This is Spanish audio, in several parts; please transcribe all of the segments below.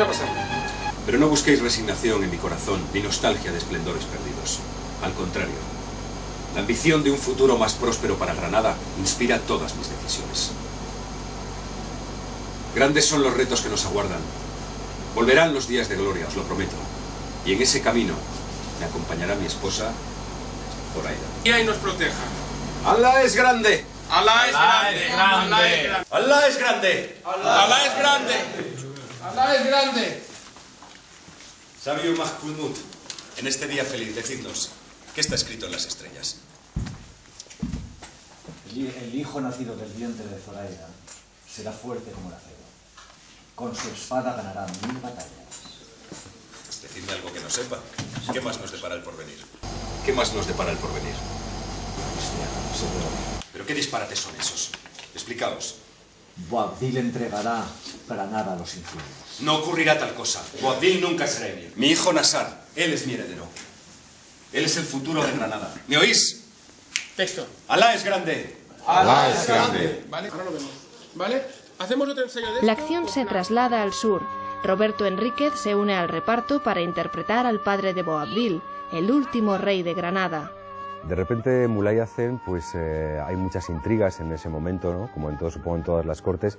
va a pasar? Pero no busquéis resignación en mi corazón ni nostalgia de esplendores perdidos. Al contrario, la ambición de un futuro más próspero para Granada inspira todas mis decisiones. Grandes son los retos que nos aguardan. Volverán los días de gloria, os lo prometo. Y en ese camino me acompañará mi esposa, Zoraida. Y ahí nos proteja. ¡Allah es grande! Alá es grande. Alá es grande. ¡Allah es grande! Alá es grande. Alá es grande. Sabio Mahkulmut, en este día feliz, decidnos, ¿qué está escrito en las estrellas? El, hi- el hijo nacido del vientre de Zoraida será fuerte como el acero. Con su espada ganará mil batallas. Decidme algo que no sepa. ¿Qué más nos depara el porvenir? ¿Qué más nos depara el porvenir? ¿Pero qué disparates son esos? Explicaos. Boabdil entregará Granada a los infieles. No ocurrirá tal cosa. Boabdil nunca será emir. Mi hijo Nasar, él es mi heredero. Él es el futuro de Granada. ¿Me oís? Texto. Alá es grande. Alá es grande. Vale, ahora lo vemos. ¿Vale? Hacemos otro ensayo de La acción se traslada al sur. Roberto Enríquez se une al reparto para interpretar al padre de Boabdil, el último rey de Granada. De repente Mulay Hacen, pues eh, hay muchas intrigas en ese momento, ¿no? como en todo, supongo en todas las cortes,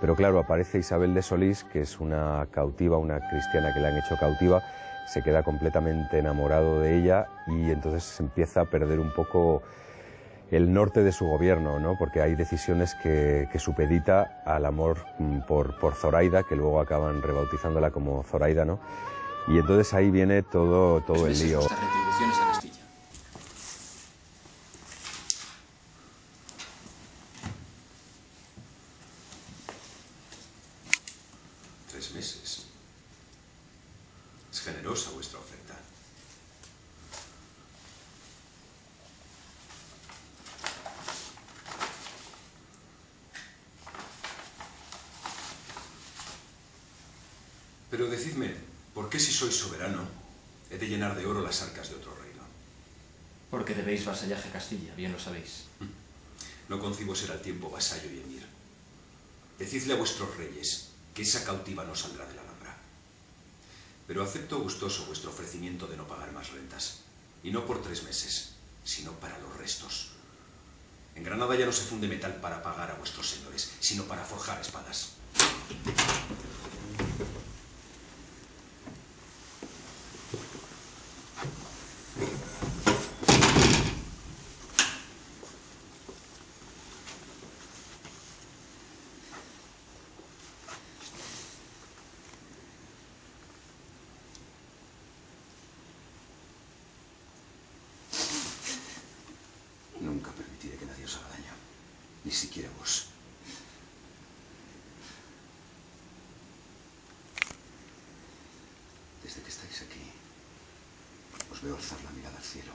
pero claro, aparece Isabel de Solís, que es una cautiva, una cristiana que le han hecho cautiva, se queda completamente enamorado de ella y entonces empieza a perder un poco el norte de su gobierno, ¿no? porque hay decisiones que, que supedita al amor mm, por, por Zoraida, que luego acaban rebautizándola como Zoraida, ¿no? y entonces ahí viene todo, todo el lío. Estas retribuciones a Castilla. Tres meses. Es generosa vuestra oferta. Pero decidme, ¿por qué si soy soberano he de llenar de oro las arcas de otro reino? Porque debéis vasallaje a Castilla, bien lo sabéis. No concibo ser al tiempo vasallo y emir. Decidle a vuestros reyes que esa cautiva no saldrá de la. Pero acepto gustoso vuestro ofrecimiento de no pagar más rentas. Y no por tres meses, sino para los restos. En Granada ya no se funde metal para pagar a vuestros señores, sino para forjar espadas. Nunca permitiré que nadie os haga daño, ni siquiera vos. Desde que estáis aquí, os veo alzar la mirada al cielo.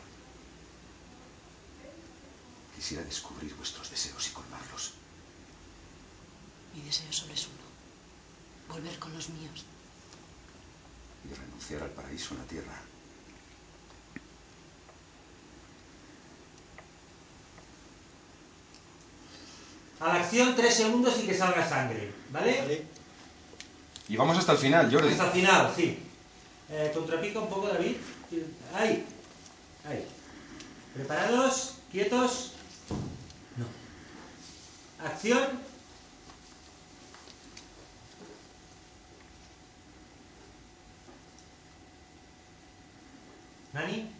Quisiera descubrir vuestros deseos y colmarlos. Mi deseo solo es uno. Volver con los míos. y renunciar al paraíso en la tierra. A la acción, tres segundos y que salga sangre, ¿vale? Y vamos hasta el final, Jordi. Hasta el final, sí. Eh, contrapica un poco, David. Ahí. Ahí. ¿Preparados? ¿Quietos? No. Acción. Nani.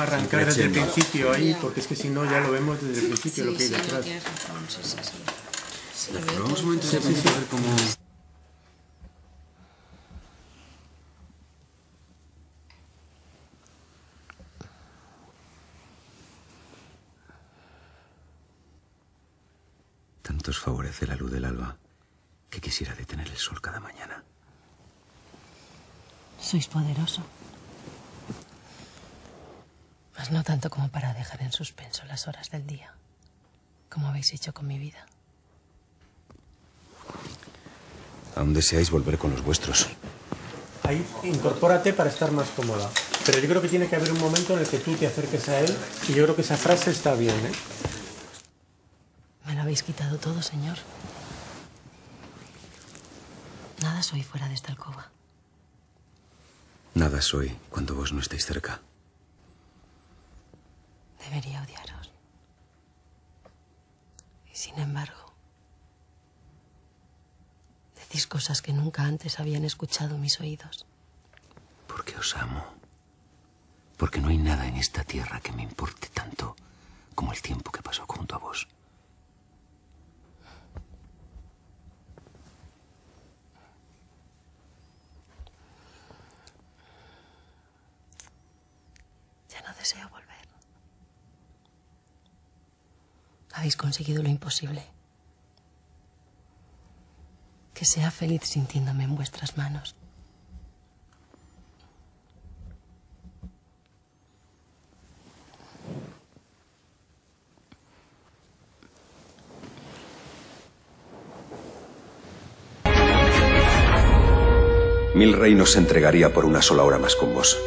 Arrancar desde el principio ahí, porque es que si no ya lo vemos desde el principio lo que hay sí, detrás. sí, sí, sí. Sí, vamos un momento a ver cómo... Tanto os favorece la luz del alba que quisiera detener el sol cada mañana. Sois poderoso. Mas no tanto como para dejar en suspenso las horas del día, como habéis hecho con mi vida. Aún deseáis volver con los vuestros. Ahí, incorpórate para estar más cómoda. Pero yo creo que tiene que haber un momento en el que tú te acerques a él y yo creo que esa frase está bien, ¿eh? Me lo habéis quitado todo, señor. Nada soy fuera de esta alcoba. Nada soy cuando vos no estáis cerca. Debería odiaros. Y sin embargo, decís cosas que nunca antes habían escuchado mis oídos. Porque os amo. Porque no hay nada en esta tierra que me importe tanto como el tiempo que pasó junto a vos. Ya no deseo volver. Habéis conseguido lo imposible. Que sea feliz sintiéndome en vuestras manos. Mil reinos se entregaría por una sola hora más con vos.